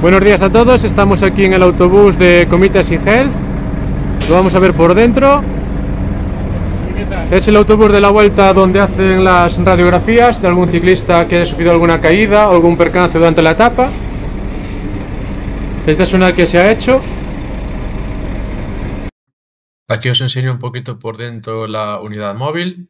Buenos días a todos, estamos aquí en el autobús de Comitas y Health. Lo vamos a ver por dentro. Es el autobús de la vuelta donde hacen las radiografías de algún ciclista que haya sufrido alguna caída o algún percance durante la etapa. Esta es una que se ha hecho. Aquí os enseño un poquito por dentro la unidad móvil.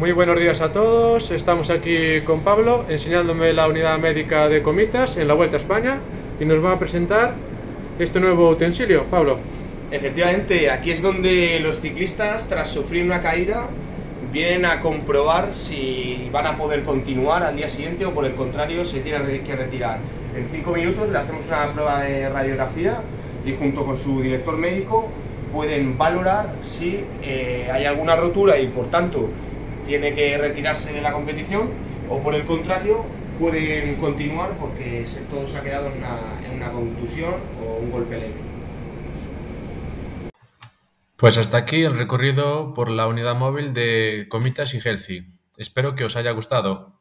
Muy buenos días a todos, estamos aquí con Pablo enseñándome la unidad médica de Comitas en la Vuelta a España y nos va a presentar este nuevo utensilio. Pablo. Efectivamente, aquí es donde los ciclistas, tras sufrir una caída, vienen a comprobar si van a poder continuar al día siguiente o por el contrario se tienen que retirar. En cinco minutos le hacemos una prueba de radiografía y junto con su director médico pueden valorar si eh, hay alguna rotura y por tanto tiene que retirarse de la competición o por el contrario pueden continuar porque todo se ha quedado en una, en contusión o un golpe leve. Pues hasta aquí el recorrido por la unidad móvil de Comitas y Healthy. Espero que os haya gustado.